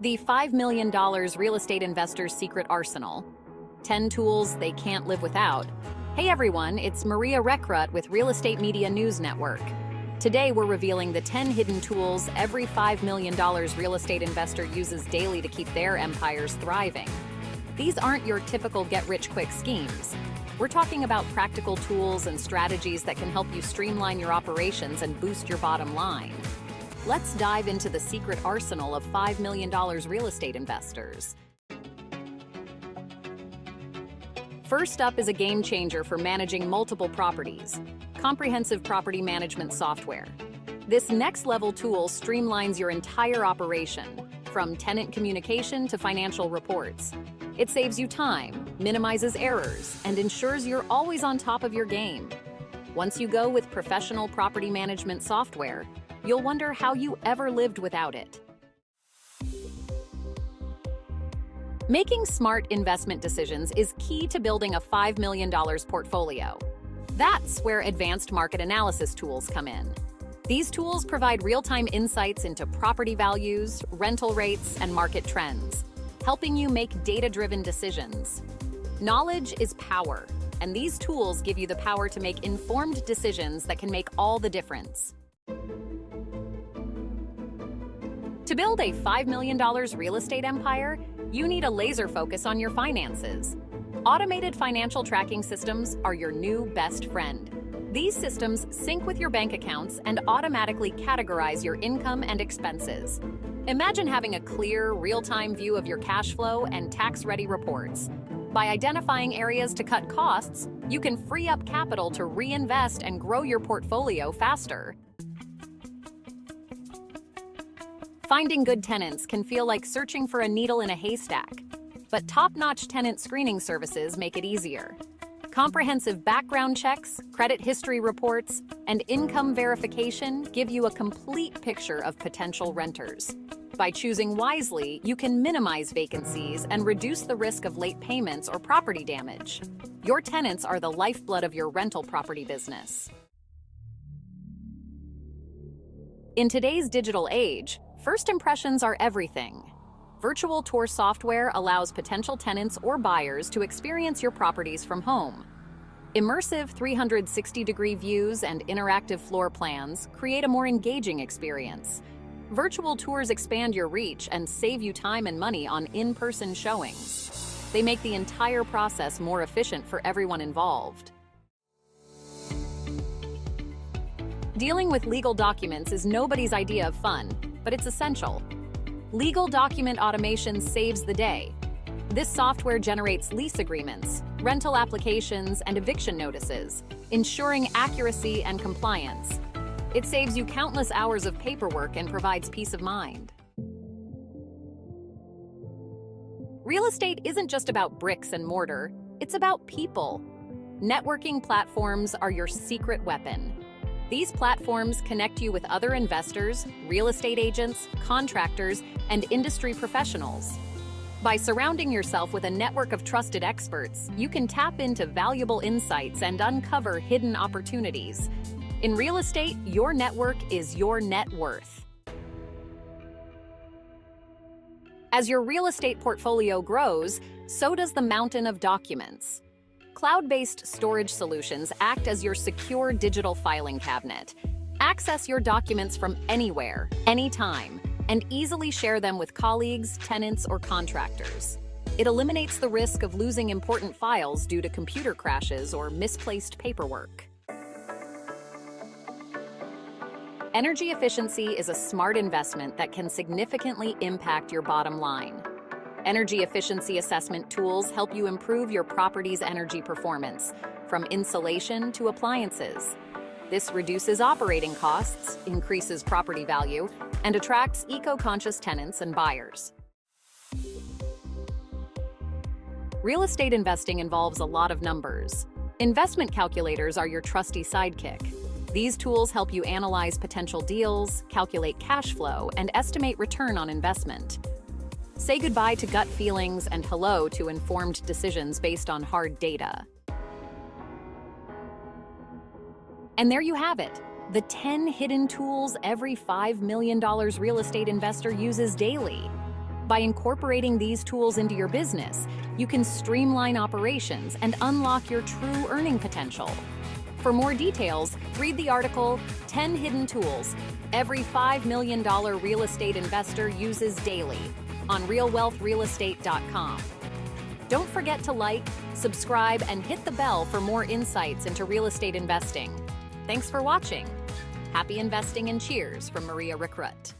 The $5 million real estate investor's secret arsenal. 10 tools they can't live without. Hey everyone, it's Maria Rekrut with Real Estate Media News Network. Today we're revealing the 10 hidden tools every $5 million real estate investor uses daily to keep their empires thriving. These aren't your typical get rich quick schemes. We're talking about practical tools and strategies that can help you streamline your operations and boost your bottom line. Let's dive into the secret arsenal of $5 million real estate investors. First up is a game changer for managing multiple properties comprehensive property management software. This next level tool streamlines your entire operation, from tenant communication to financial reports. It saves you time, minimizes errors, and ensures you're always on top of your game. Once you go with professional property management software, you'll wonder how you ever lived without it. Making smart investment decisions is key to building a $5 million portfolio. That's where advanced market analysis tools come in. These tools provide real-time insights into property values, rental rates, and market trends, helping you make data-driven decisions. Knowledge is power, and these tools give you the power to make informed decisions that can make all the difference. Build a $5 million real estate empire, you need a laser focus on your finances. Automated financial tracking systems are your new best friend. These systems sync with your bank accounts and automatically categorize your income and expenses. Imagine having a clear, real-time view of your cash flow and tax-ready reports. By identifying areas to cut costs, you can free up capital to reinvest and grow your portfolio faster. Finding good tenants can feel like searching for a needle in a haystack, but top-notch tenant screening services make it easier. Comprehensive background checks, credit history reports, and income verification give you a complete picture of potential renters. By choosing wisely, you can minimize vacancies and reduce the risk of late payments or property damage. Your tenants are the lifeblood of your rental property business. In today's digital age, First impressions are everything. Virtual tour software allows potential tenants or buyers to experience your properties from home. Immersive 360-degree views and interactive floor plans create a more engaging experience. Virtual tours expand your reach and save you time and money on in-person showings. They make the entire process more efficient for everyone involved. Dealing with legal documents is nobody's idea of fun, but it's essential. Legal document automation saves the day. This software generates lease agreements, rental applications, and eviction notices, ensuring accuracy and compliance. It saves you countless hours of paperwork and provides peace of mind. Real estate isn't just about bricks and mortar, it's about people. Networking platforms are your secret weapon. These platforms connect you with other investors, real estate agents, contractors, and industry professionals. By surrounding yourself with a network of trusted experts, you can tap into valuable insights and uncover hidden opportunities. In real estate, your network is your net worth. As your real estate portfolio grows, so does the mountain of documents. Cloud-based storage solutions act as your secure digital filing cabinet. Access your documents from anywhere, anytime, and easily share them with colleagues, tenants, or contractors. It eliminates the risk of losing important files due to computer crashes or misplaced paperwork. Energy efficiency is a smart investment that can significantly impact your bottom line. Energy efficiency assessment tools help you improve your property's energy performance, from insulation to appliances. This reduces operating costs, increases property value, and attracts eco-conscious tenants and buyers. Real estate investing involves a lot of numbers. Investment calculators are your trusty sidekick. These tools help you analyze potential deals, calculate cash flow, and estimate return on investment. Say goodbye to gut feelings and hello to informed decisions based on hard data. And there you have it, the 10 hidden tools every $5 million real estate investor uses daily. By incorporating these tools into your business, you can streamline operations and unlock your true earning potential. For more details, read the article 10 Hidden Tools Every $5 Million Real Estate Investor Uses Daily on realwealthrealestate.com. Don't forget to like, subscribe, and hit the bell for more insights into real estate investing. Thanks for watching. Happy investing and cheers from Maria Rekrut.